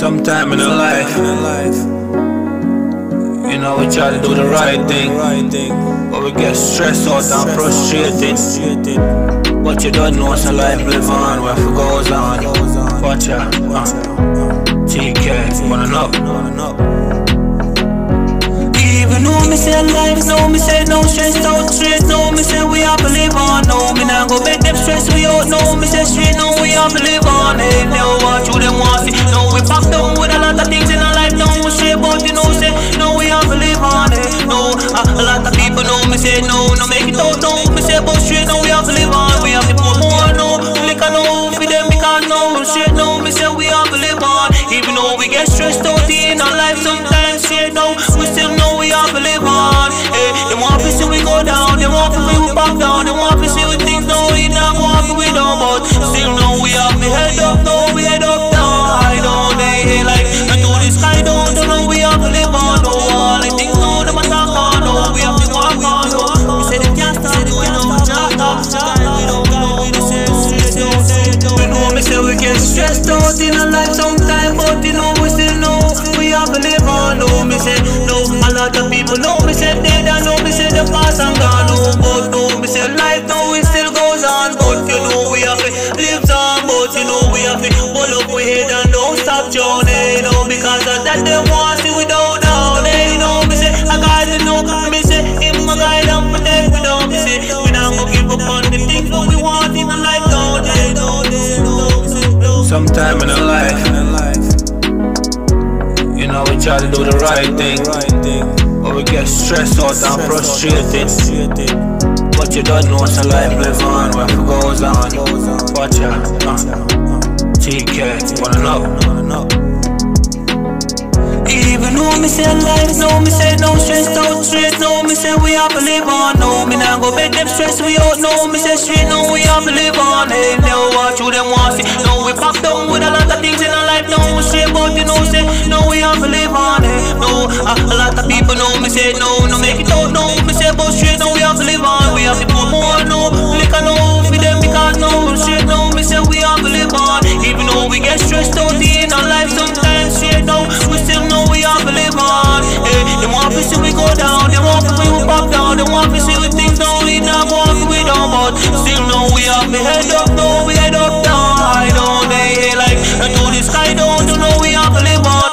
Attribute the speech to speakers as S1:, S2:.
S1: Sometime in the life, you know, we try to do the right thing, but we get stressed out and frustrated. But you don't know so life live on, what goes on. Watch out, uh. TK, wanna know? Even though me say life, no me say no stress out straight, no me say we have to live on, no me not go make them stress. We out, no me say straight, no
S2: we have to live on, hey,
S1: no
S2: watch who
S1: we pack down with a lot of things in our life, no we say, but you know say, no we have to live on, hey,
S2: no,
S1: uh,
S2: a lot of people know me say no, no
S1: make it out, no.
S2: Me
S1: say,
S2: but straight, no we have to live on, we have
S1: to put more, no,
S2: liquor,
S1: no, for them because no, straight, no. Me say we have to live
S2: on, even though we get stressed out in our life sometimes,
S1: our life sometime, but you know, we still know, we have to live on, no, me say, no, a lot of people know me say
S2: dead and know me say the past and gone
S1: no.
S2: But
S1: no me say life now it still goes on. But you know we have to
S2: live
S1: on but you know we have to hold up we head and don't stop journey you because of that they
S2: want
S1: see we down try to do the right thing. But we get stressed out and frustrated. But you don't know so life live on, what goes on. Watch out, uh. TK, wanna know? Even though me say life, no me say no stress out straight, no me say we have to live on, no me not go make them stress we out, no me say
S2: straight, no we have to live on, hey, no watch who them want see, A lot of people know me say no, no make it out, no. Me say but straight now we have to live on, we have to put more
S1: no.
S2: Lick a
S1: no for them because no straight now me say we have to live on.
S2: Even
S1: though we get stressed out in our life sometimes straight
S2: now, we still know we have to live on. Eh, hey, them want
S1: to see we go down, they want to see we pop down, they want to see we things We not lead, them want we down, but still know we have to head
S2: up, no we
S1: head up
S2: down.
S1: I
S2: don't they like
S1: do this, I don't,
S2: you know we have to live on.